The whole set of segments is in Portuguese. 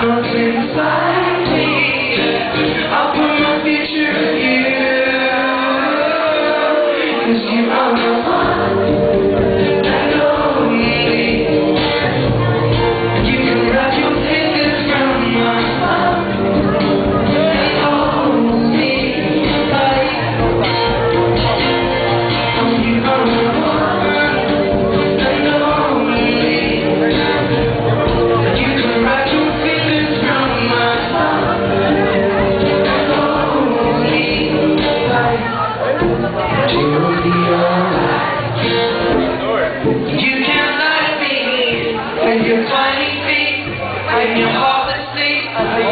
Something inside.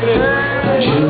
Deus.